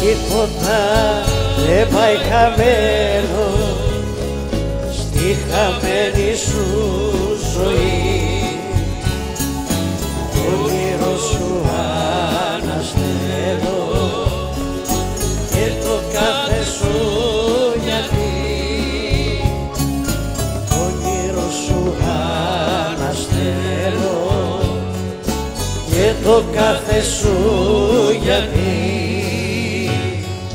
τίποτα δεν πάει χαμένο στη χαμένη σου ζωή. Όνειρος σου αναστέλω και το κάθε σου γιατί όνειρος σου αναστέλω και το κάθε σου γιατί